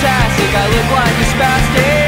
fantastic. I look like a spastic